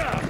Gotcha!